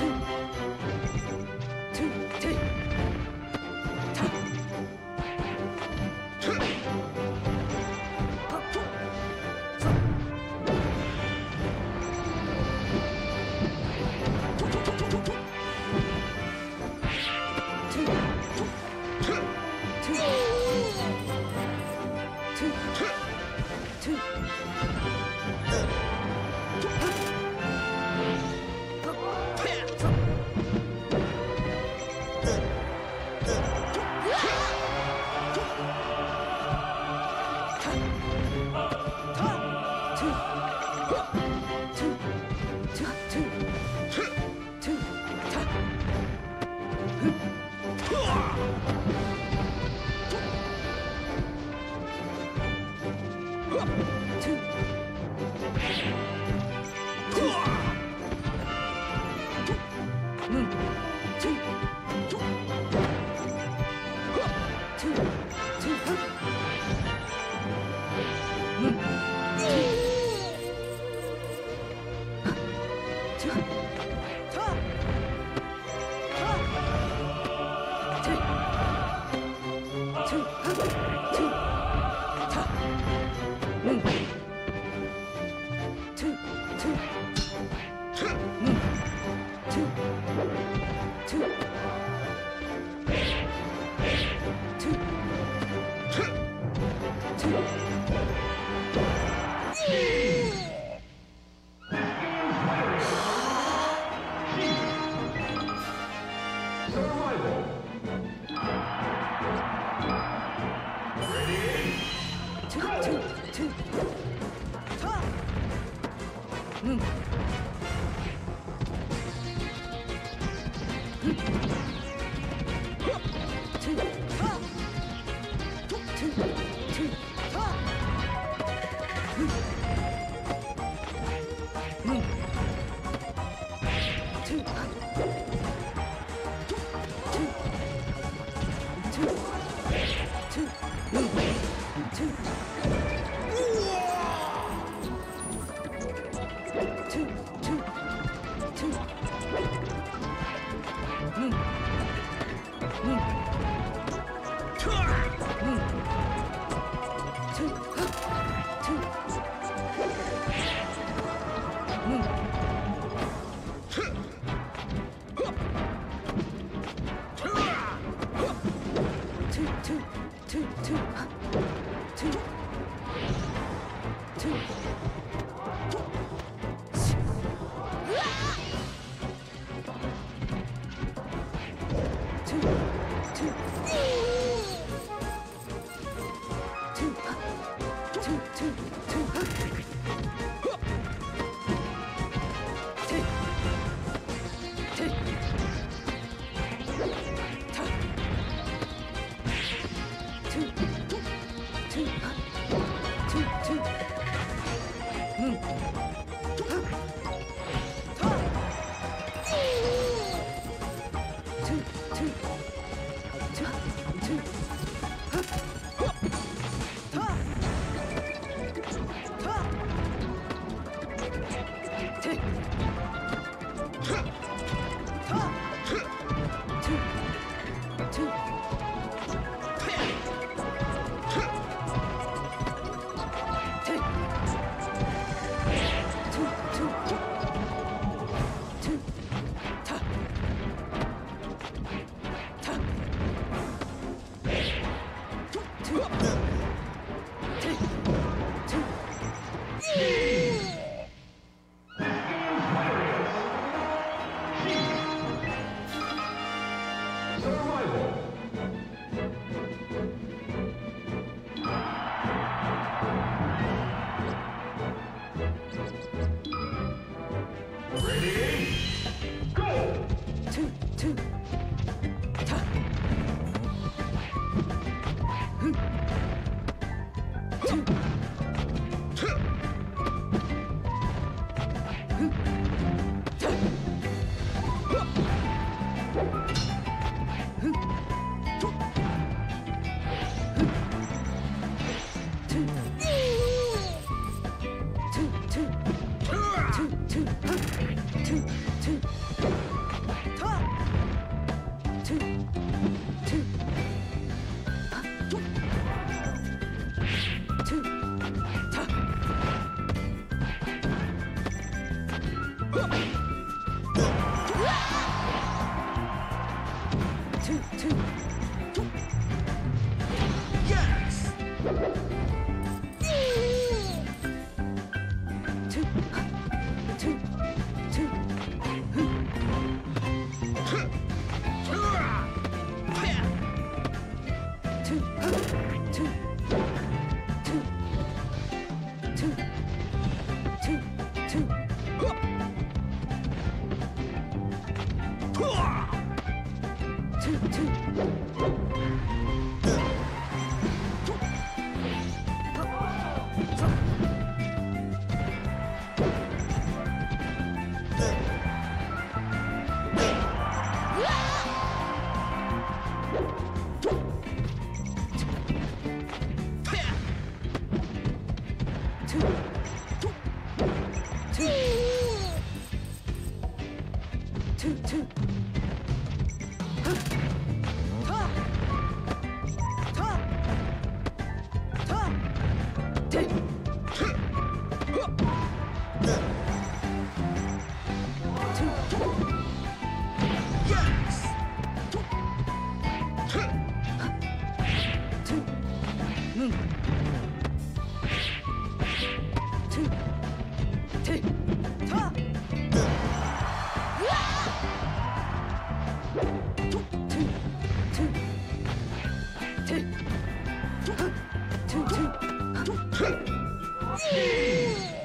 too. Thank. Two, two. Two. two, two, two. ちょちょ two. Mm. イエイ!